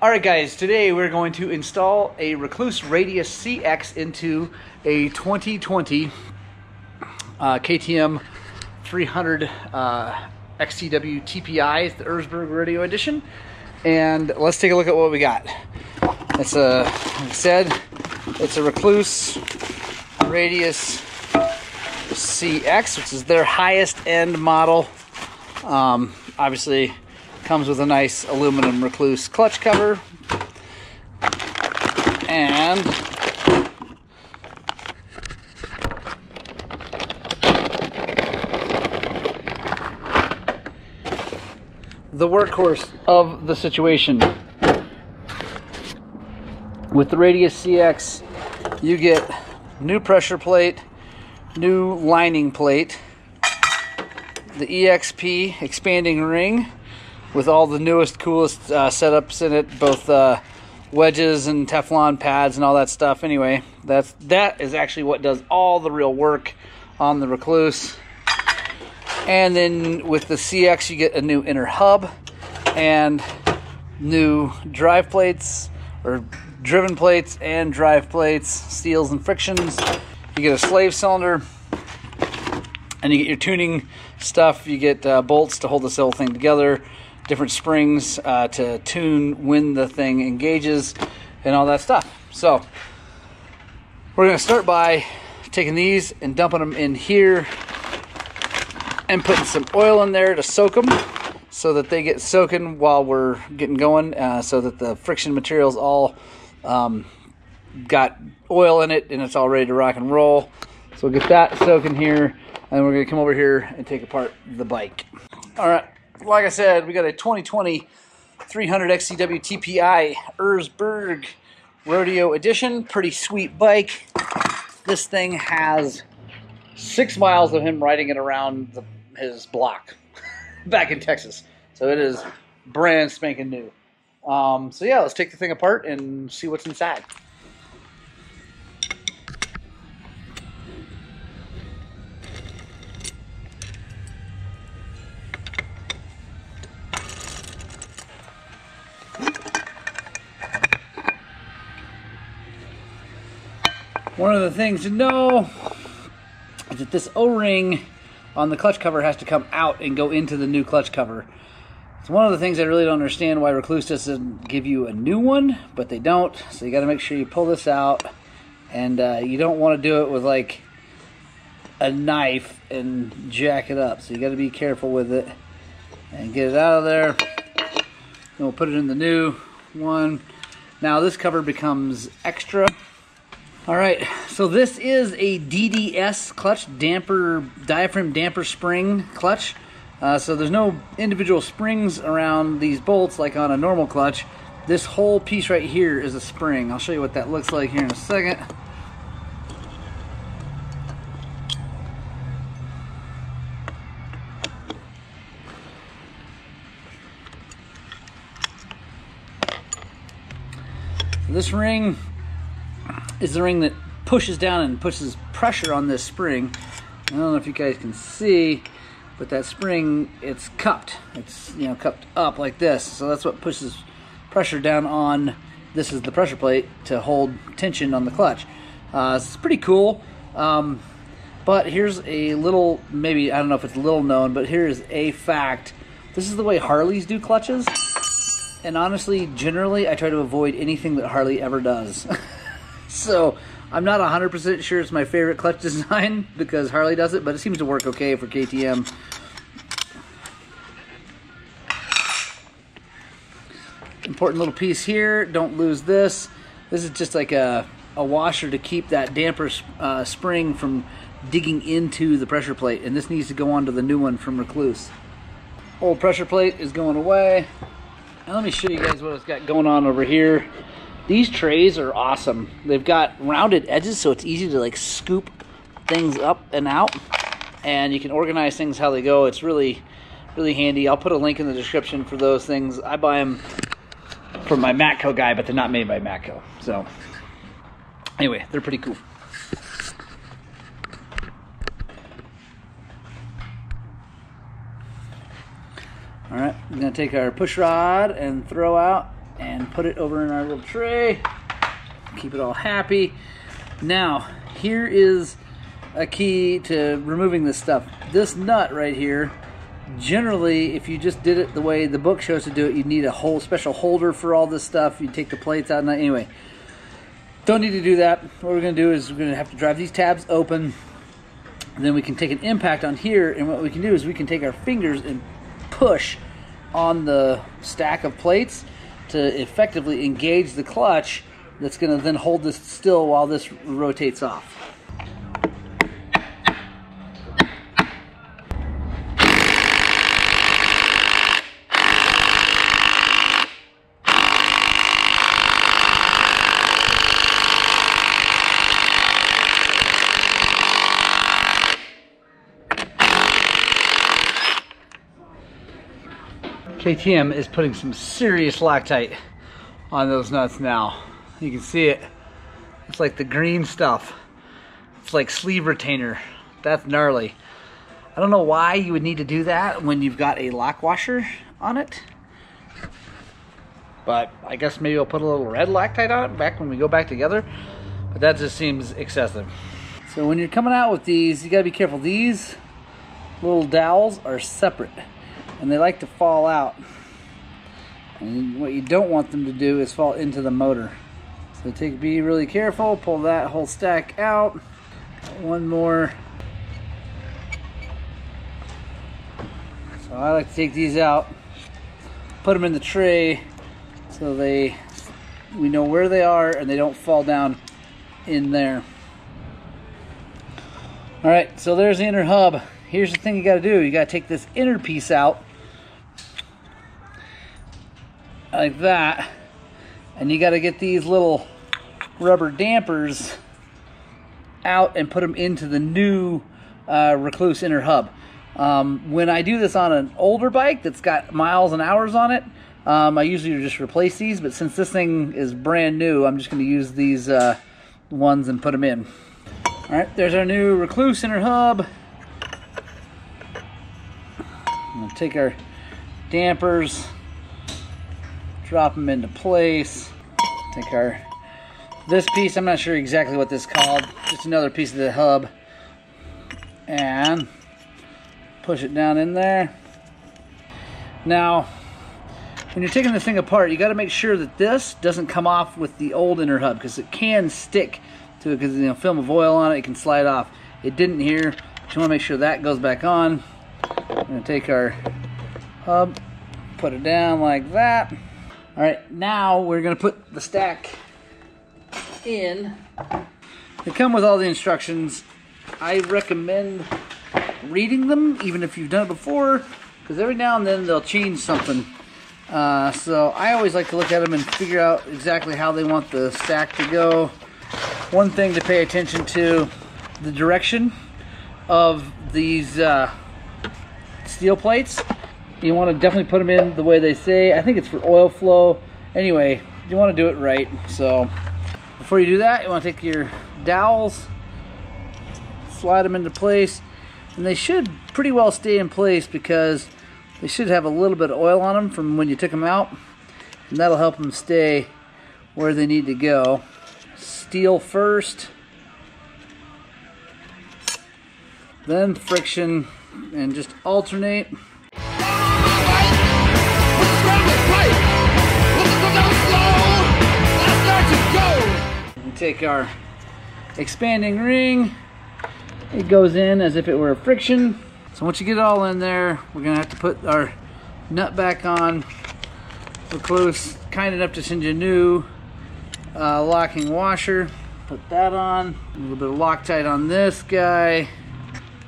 All right, guys, today we're going to install a Rekluse Radius CX into a 2020 uh, KTM 300 uh, XCW TPI, the Erzberg Rodeo Edition. And let's take a look at what we got. It's a, like I said, it's a Rekluse Radius CX, which is their highest end model. Um, obviously, comes with a nice aluminum Rekluse clutch cover. And the workhorse of the situation. With the Radius CX, you get new pressure plate, new lining plate, the EXP expanding ring, with all the newest, coolest uh, setups in it, both uh, wedges and Teflon pads and all that stuff. Anyway, that's that is actually what does all the real work on the Rekluse. And then with the CX, you get a new inner hub and new drive plates or driven plates and drive plates, steels and frictions. You get a slave cylinder and you get your tuning stuff. You get uh, bolts to hold this whole thing together different springs uh, to tune when the thing engages and all that stuff. So we're going to start by taking these and dumping them in here and putting some oil in there to soak them so that they get soaking while we're getting going uh, so that the friction materials all um, got oil in it and it's all ready to rock and roll. So we'll get that soaking here and we're going to come over here and take apart the bike. All right, like I said, we got a 2020 300 XCW TPI Erzberg Rodeo Edition. Pretty sweet bike. This thing has six miles of him riding it around the, his block back in Texas. So it is brand spanking new. Um, so yeah, let's take the thing apart and see what's inside. One of the things to know is that this O-ring on the clutch cover has to come out and go into the new clutch cover. It's one of the things I really don't understand why Rekluse doesn't give you a new one, but they don't. So you got to make sure you pull this out, and uh, you don't want to do it with like a knife and jack it up. So you got to be careful with it and get it out of there. And we'll put it in the new one. Now this cover becomes extra all right, so this is a DDS clutch, damper, diaphragm damper spring clutch. Uh, so there's no individual springs around these bolts like on a normal clutch. This whole piece right here is a spring. I'll show you what that looks like here in a second. This ring is the ring that pushes down and pushes pressure on this spring. I don't know if you guys can see, but that spring, it's cupped. It's, you know, cupped up like this. So that's what pushes pressure down on, this is the pressure plate to hold tension on the clutch. Uh, it's pretty cool. Um, but here's a little, maybe, I don't know if it's little known, but here's a fact. This is the way Harleys do clutches. And honestly, generally, I try to avoid anything that Harley ever does. so I'm not 100% sure it's my favorite clutch design because Harley does it, but it seems to work okay for KTM. Important little piece here, don't lose this. This is just like a, a washer to keep that damper uh, spring from digging into the pressure plate, and this needs to go onto the new one from Rekluse. Old pressure plate is going away. Now let me show you guys what it's got going on over here. These trays are awesome. They've got rounded edges so it's easy to like scoop things up and out. And you can organize things how they go. It's really, really handy. I'll put a link in the description for those things. I buy them from my Matco guy, but they're not made by Matco. So anyway, they're pretty cool. All right, we're gonna take our push rod and throw out and put it over in our little tray. Keep it all happy. Now, here is a key to removing this stuff. This nut right here, generally, if you just did it the way the book shows to do it, you'd need a whole special holder for all this stuff. You take the plates out and anyway. Don't need to do that. What we're gonna do is we're gonna have to drive these tabs open. then we can take an impact on here, and what we can do is we can take our fingers and push on the stack of plates to effectively engage the clutch that's going to then hold this still while this rotates off. KTM is putting some serious Loctite on those nuts now. You can see it. It's like the green stuff. It's like sleeve retainer. That's gnarly. I don't know why you would need to do that when you've got a lock washer on it. But I guess maybe I'll put a little red Loctite on it back when we go back together. But that just seems excessive. So when you're coming out with these, you gotta be careful. These little dowels are separate and they like to fall out. And what you don't want them to do is fall into the motor. So take be really careful, pull that whole stack out. One more. So I like to take these out, put them in the tray so they we know where they are and they don't fall down in there. All right, so there's the inner hub. Here's the thing you gotta do. You gotta take this inner piece out like that. And you got to get these little rubber dampers out and put them into the new uh, Rekluse inner hub. Um, when I do this on an older bike that's got miles and hours on it, um, I usually just replace these, but since this thing is brand new, I'm just going to use these uh, ones and put them in. All right, there's our new Rekluse inner hub. I'm to take our dampers, drop them into place. Take our, this piece, I'm not sure exactly what this is called, just another piece of the hub. And push it down in there. Now, when you're taking this thing apart, you got to make sure that this doesn't come off with the old inner hub because it can stick to it because you know film of oil on it, it can slide off. It didn't here, but you want to make sure that goes back on. I'm to take our hub, put it down like that. All right, now we're gonna put the stack in. They come with all the instructions. I recommend reading them, even if you've done it before, because every now and then they'll change something. Uh, so I always like to look at them and figure out exactly how they want the stack to go. One thing to pay attention to, the direction of these uh, steel plates. You want to definitely put them in the way they say. I think it's for oil flow. Anyway, you want to do it right. So before you do that, you want to take your dowels, slide them into place, and they should pretty well stay in place because they should have a little bit of oil on them from when you took them out. And that'll help them stay where they need to go. Steel first, then friction, and just alternate. Take our expanding ring. It goes in as if it were a friction. So once you get it all in there, we're gonna have to put our nut back on. We're close, kind enough to send you a new uh, locking washer. Put that on. A little bit of Loctite on this guy.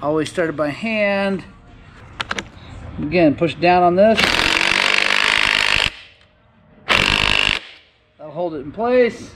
Always started by hand. Again, push down on this. That'll hold it in place.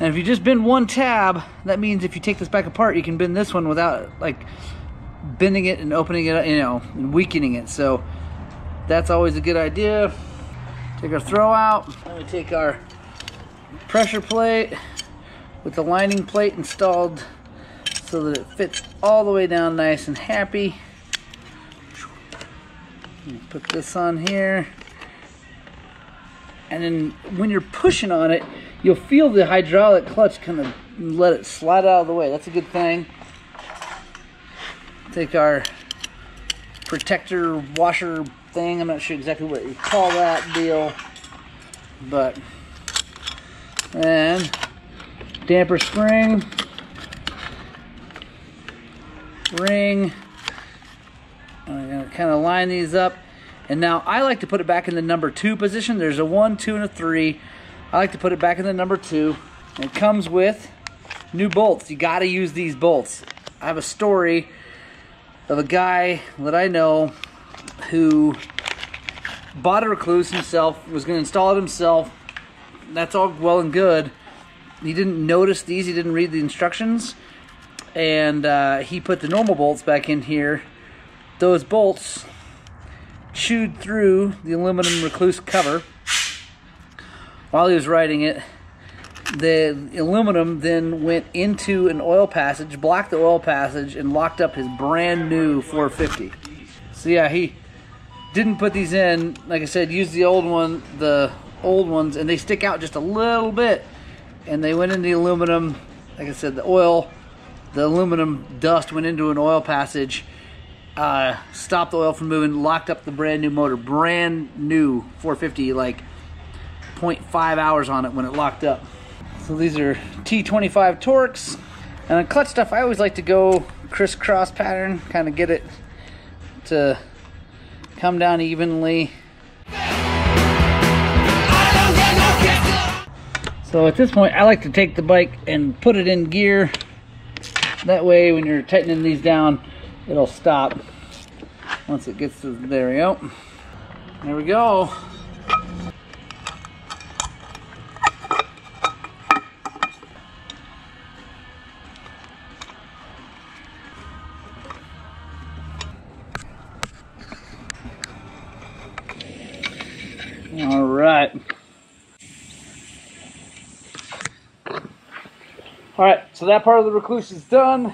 And if you just bend one tab, that means if you take this back apart, you can bend this one without like bending it and opening it, you know, and weakening it. So that's always a good idea. Take our throw out. Then we take our pressure plate with the lining plate installed so that it fits all the way down nice and happy. Put this on here. And then when you're pushing on it, you'll feel the hydraulic clutch kind of let it slide out of the way. That's a good thing. Take our protector washer thing. I'm not sure exactly what you call that deal. But, and damper spring, ring. I'm to kind of line these up. And now I like to put it back in the number two position. There's a one, two, and a three. I like to put it back in the number two. It comes with new bolts. You got to use these bolts. I have a story of a guy that I know who bought a rekluse himself, was going to install it himself. That's all well and good. He didn't notice these, he didn't read the instructions, and uh, he put the normal bolts back in here. Those bolts chewed through the aluminum rekluse cover while he was writing it. The aluminum then went into an oil passage, blocked the oil passage, and locked up his brand new 450. So yeah, he didn't put these in. Like I said, used the old one, the old ones, and they stick out just a little bit. And they went in the aluminum. Like I said, the oil, the aluminum dust went into an oil passage, uh, stopped the oil from moving, locked up the brand new motor, brand new 450, like 0.5 hours on it when it locked up. So these are T25 Torx. And on clutch stuff, I always like to go crisscross pattern, kind of get it to come down evenly. So at this point, I like to take the bike and put it in gear. That way, when you're tightening these down, it'll stop once it gets to, there we go. There we go. All right, so that part of the rekluse is done.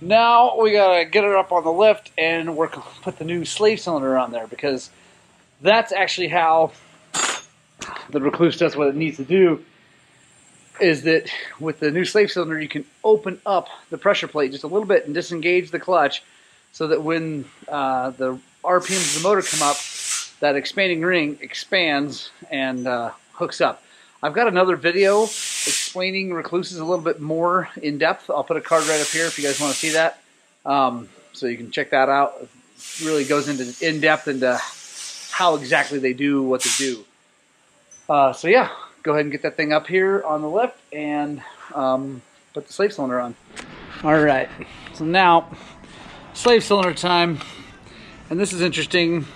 Now we gotta get it up on the lift and work put the new slave cylinder on there because that's actually how the rekluse does what it needs to do. Is that with the new slave cylinder you can open up the pressure plate just a little bit and disengage the clutch so that when uh, the RPMs of the motor come up, that expanding ring expands and uh, hooks up. I've got another video explaining rekluses a little bit more in depth. I'll put a card right up here if you guys want to see that. Um, so you can check that out. It really goes into in depth into how exactly they do what they do. Uh, so yeah, go ahead and get that thing up here on the lift and um, put the slave cylinder on. All right, so now slave cylinder time. And this is interesting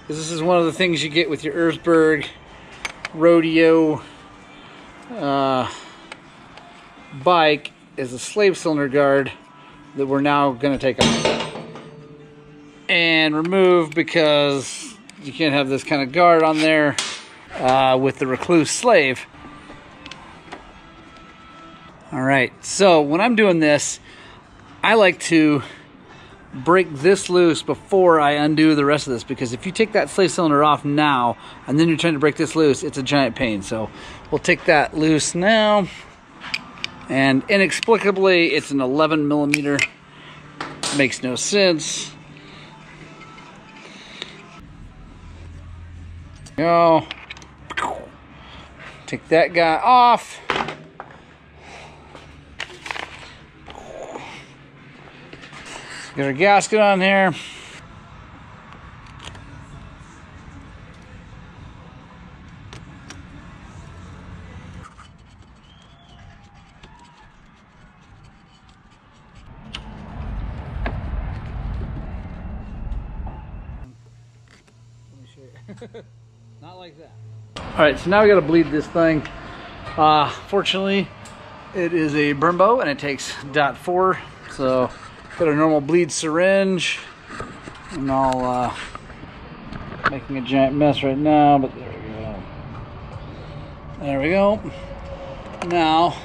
because this is one of the things you get with your Erzberg rodeo uh, bike is a slave cylinder guard that we're now going to take off and remove because you can't have this kind of guard on there uh, with the rekluse slave. All right, so when I'm doing this, I like to break this loose before I undo the rest of this because if you take that slave cylinder off now and then you're trying to break this loose, it's a giant pain. So we'll take that loose now. And inexplicably, it's an 11 millimeter. Makes no sense. Go. Take that guy off. Get our gasket on here. Not like that. All right, so now we got to bleed this thing. Uh, fortunately, it is a Brembo and it takes dot four, so Got a normal bleed syringe. I'm all uh, making a giant mess right now, but there we go. There we go. Now,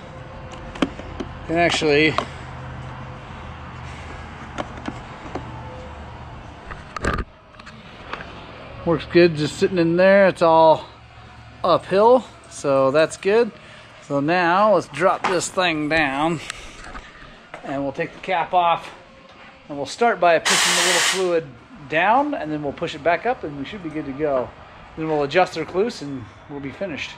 can actually Works good just sitting in there. It's all uphill, so that's good. So now let's drop this thing down and we'll take the cap off and we'll start by pushing the little fluid down and then we'll push it back up and we should be good to go. Then we'll adjust the rekluse and we'll be finished.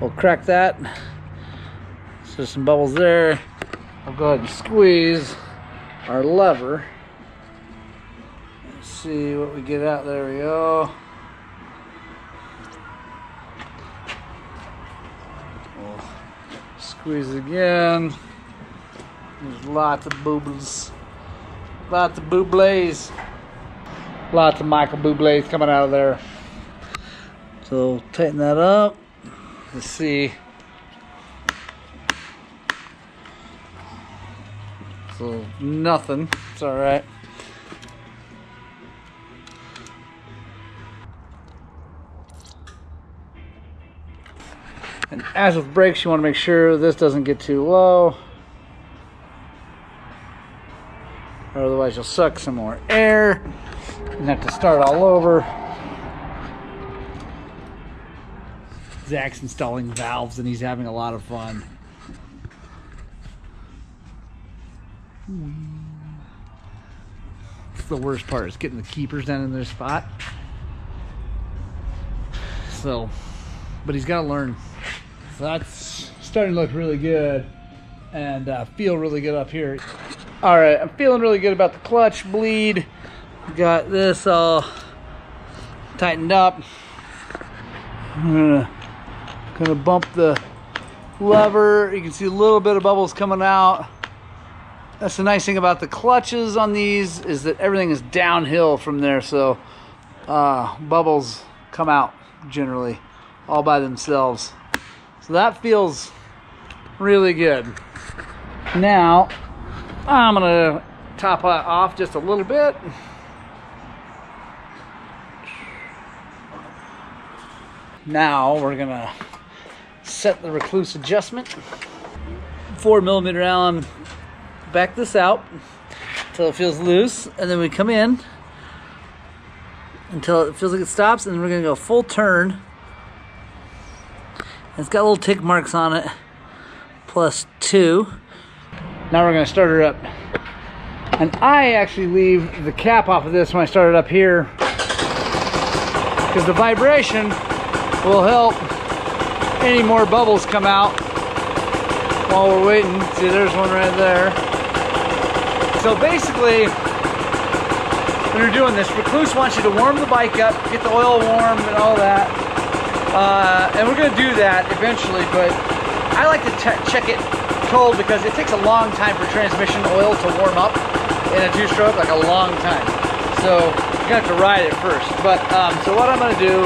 We'll crack that. So some bubbles there. I'll go ahead and squeeze our lever. Let's see what we get out. There we go. We'll squeeze again. There's lots of boobles. Lots of boobles. Lots of Michael Bublé's coming out of there. So tighten that up. Let's see. So nothing. It's all right. And as with brakes, you want to make sure this doesn't get too low. Otherwise you'll suck some more air and have to start all over. Zach's installing valves and he's having a lot of fun. It's the worst part is getting the keepers down in their spot. So, but he's got to learn. So that's starting to look really good and uh, feel really good up here. All right, I'm feeling really good about the clutch bleed. Got this all tightened up. I'm gonna Gonna bump the lever. You can see a little bit of bubbles coming out. That's the nice thing about the clutches on these is that everything is downhill from there. So uh, bubbles come out generally all by themselves. So that feels really good. Now I'm gonna top off just a little bit. Now we're gonna set the rekluse adjustment. Four millimeter Allen, back this out until it feels loose, and then we come in until it feels like it stops, and then we're gonna go full turn. It's got little tick marks on it, plus two. Now we're gonna start her up. And I actually leave the cap off of this when I start it up here because the vibration will help any more bubbles come out while we're waiting. See, there's one right there. So basically, when you're doing this, Rekluse wants you to warm the bike up, get the oil warm and all that. Uh, and we're going to do that eventually, but I like to check it cold because it takes a long time for transmission oil to warm up in a two-stroke, like a long time. So you're to have to ride it first. But um, so what I'm going to do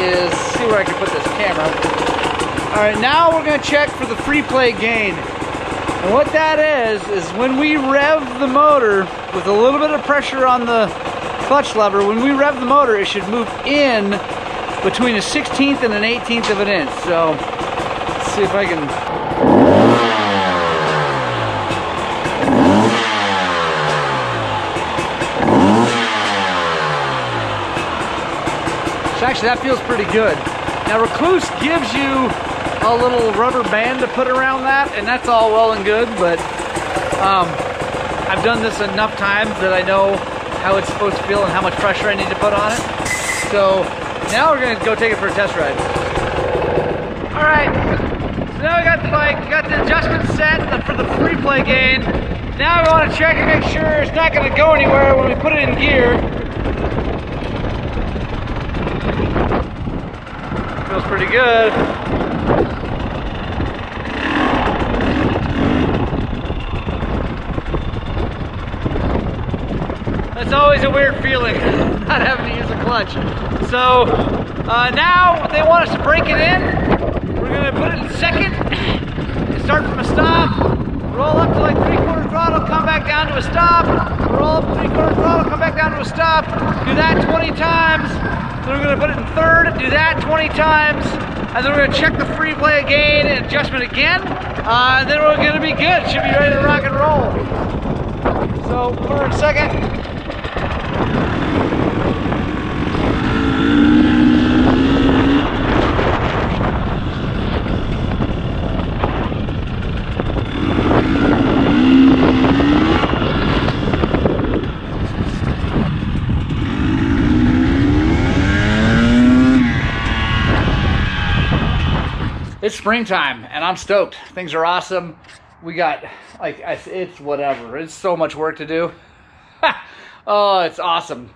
is see where I can put this camera. All right, now we're gonna check for the free play gain. And what that is, is when we rev the motor with a little bit of pressure on the clutch lever, when we rev the motor, it should move in between a 16th and an 18th of an inch. So, let's see if I can actually that feels pretty good. Now Rekluse gives you a little rubber band to put around that, and that's all well and good, but um, I've done this enough times that I know how it's supposed to feel and how much pressure I need to put on it. So now we're gonna go take it for a test ride. All right, so now we got the bike, got the adjustment set for the free play gain. Now we wanna check and make sure it's not gonna go anywhere when we put it in gear. Feels pretty good. It's always a weird feeling not having to use a clutch. So Uh, now they want us to break it in. We're gonna put it in second, start from a stop, roll up to like three quarter throttle, come back down to a stop, roll up three quarter throttle, come back down to a stop, do that 20 times. Then we're gonna put it in third, do that 20 times, and then we're gonna check the free play again and adjustment again. Uh, and then we're gonna be good. Should be ready to rock and roll. So put her in second. It's springtime and I'm stoked. Things are awesome. We got like it's whatever. It's so much work to do. oh, it's awesome.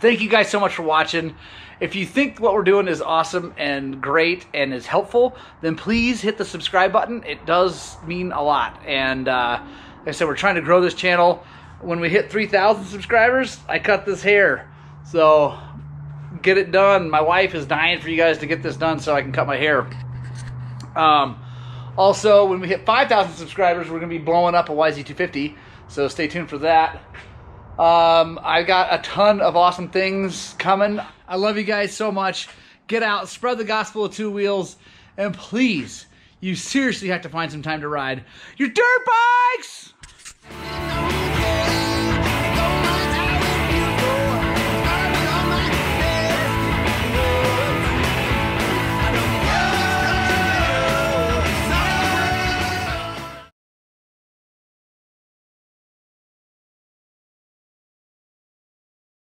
Thank you guys so much for watching. If you think what we're doing is awesome and great and is helpful, then please hit the subscribe button. It does mean a lot. And uh, like I said, we're trying to grow this channel. When we hit 3,000 subscribers, I cut this hair. So get it done. My wife is dying for you guys to get this done so I can cut my hair. Um, also, when we hit 5,000 subscribers, we're going to be blowing up a YZ250, so stay tuned for that. Um, I got a ton of awesome things coming. I love you guys so much. Get out, spread the gospel of two wheels, and please, you seriously have to find some time to ride your dirt bikes!